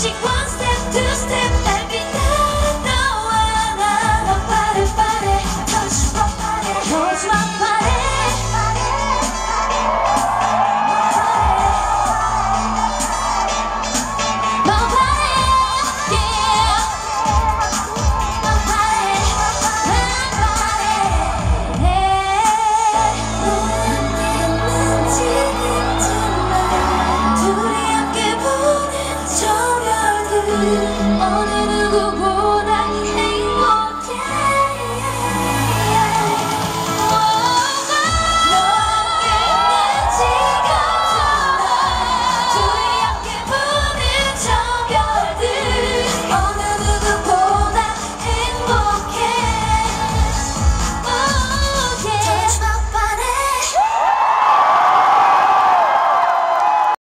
She one step, two step. you.